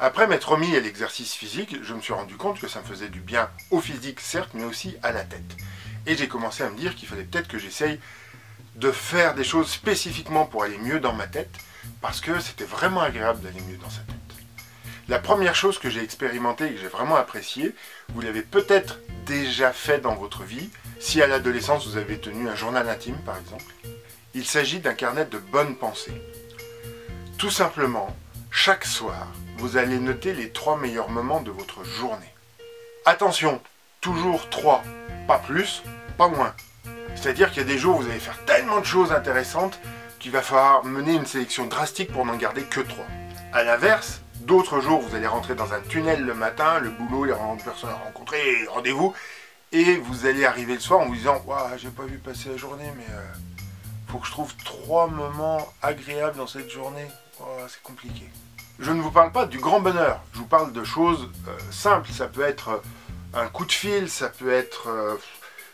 Après m'être remis à l'exercice physique, je me suis rendu compte que ça me faisait du bien au physique, certes, mais aussi à la tête. Et j'ai commencé à me dire qu'il fallait peut-être que j'essaye de faire des choses spécifiquement pour aller mieux dans ma tête, parce que c'était vraiment agréable d'aller mieux dans sa tête. La première chose que j'ai expérimentée et que j'ai vraiment appréciée, vous l'avez peut-être déjà fait dans votre vie, si à l'adolescence vous avez tenu un journal intime par exemple. Il s'agit d'un carnet de bonnes pensées. Tout simplement, chaque soir, vous allez noter les trois meilleurs moments de votre journée. Attention, toujours trois, pas plus, pas moins. C'est-à-dire qu'il y a des jours où vous allez faire tellement de choses intéressantes qu'il va falloir mener une sélection drastique pour n'en garder que trois. A l'inverse, d'autres jours, vous allez rentrer dans un tunnel le matin, le boulot, les personnes à rencontrer, rendez-vous, et vous allez arriver le soir en vous disant Waouh, j'ai pas vu passer la journée, mais euh, faut que je trouve trois moments agréables dans cette journée. c'est compliqué. Je ne vous parle pas du grand bonheur, je vous parle de choses euh, simples. Ça peut être euh, un coup de fil, ça peut être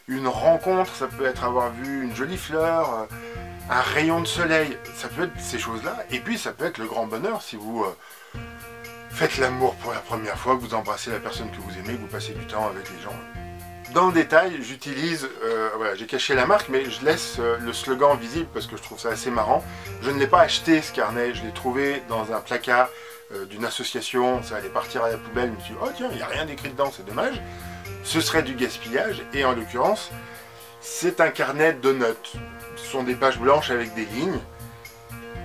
une rencontre, ça peut être avoir vu une jolie fleur, euh, un rayon de soleil, ça peut être ces choses-là. Et puis ça peut être le grand bonheur si vous euh, faites l'amour pour la première fois, que vous embrassez la personne que vous aimez, que vous passez du temps avec les gens. Dans le détail, j'utilise, euh, j'ai caché la marque, mais je laisse le slogan visible parce que je trouve ça assez marrant. Je ne l'ai pas acheté ce carnet, je l'ai trouvé dans un placard d'une association, ça allait partir à la poubelle, je me suis dit, oh tiens, il n'y a rien d'écrit dedans, c'est dommage ce serait du gaspillage, et en l'occurrence, c'est un carnet de notes. Ce sont des pages blanches avec des lignes.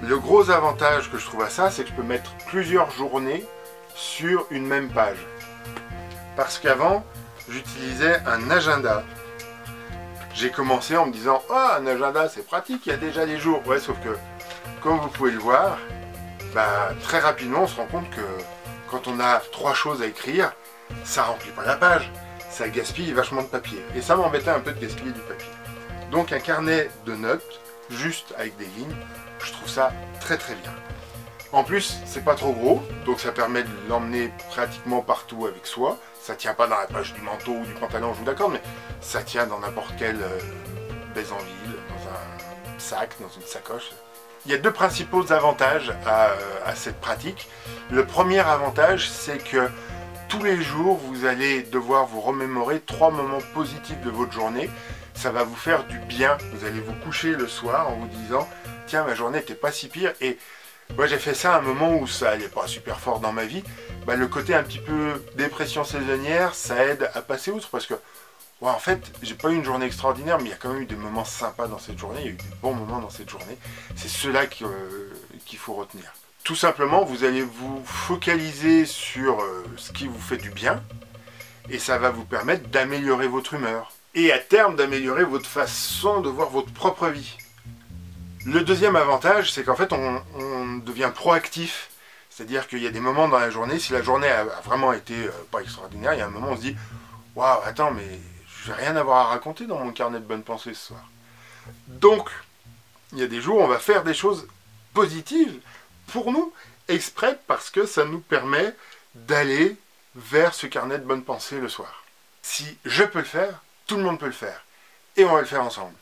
Le gros avantage que je trouve à ça, c'est que je peux mettre plusieurs journées sur une même page. Parce qu'avant, j'utilisais un agenda. J'ai commencé en me disant « Ah, un agenda, c'est pratique, il y a déjà des jours. » Ouais, sauf que, comme vous pouvez le voir, bah, très rapidement, on se rend compte que quand on a trois choses à écrire, ça remplit pas la page ça gaspille vachement de papier. Et ça m'embêtait un peu de gaspiller du papier. Donc un carnet de notes, juste avec des lignes, je trouve ça très très bien. En plus, c'est pas trop gros, donc ça permet de l'emmener pratiquement partout avec soi. Ça tient pas dans la poche du manteau ou du pantalon, je vous d'accord, mais ça tient dans n'importe quelle euh, baise en ville, dans un sac, dans une sacoche. Il y a deux principaux avantages à, euh, à cette pratique. Le premier avantage, c'est que tous les jours, vous allez devoir vous remémorer trois moments positifs de votre journée. Ça va vous faire du bien. Vous allez vous coucher le soir en vous disant Tiens, ma journée n'était pas si pire. Moi, j'ai fait ça à un moment où ça n'allait pas super fort dans ma vie. Bah, le côté un petit peu dépression saisonnière, ça aide à passer outre parce que, en fait, j'ai pas eu une journée extraordinaire, mais il y a quand même eu des moments sympas dans cette journée. Il y a eu des bons moments dans cette journée. C'est cela euh, qu'il faut retenir. Tout simplement, vous allez vous focaliser sur euh, ce qui vous fait du bien et ça va vous permettre d'améliorer votre humeur et à terme d'améliorer votre façon de voir votre propre vie. Le deuxième avantage, c'est qu'en fait, on, devient proactif. C'est-à-dire qu'il y a des moments dans la journée, si la journée a, vraiment été euh, pas extraordinaire, il y a un moment où on se dit Waouh, attends, mais je vais rien avoir à raconter dans mon carnet de bonnes pensées ce soir. Donc, il y a des jours où on va faire des choses positives pour nous, exprès parce que ça nous permet d'aller vers ce carnet de bonnes pensées le soir. Si je peux le faire, tout le monde peut le faire. Et on va le faire ensemble.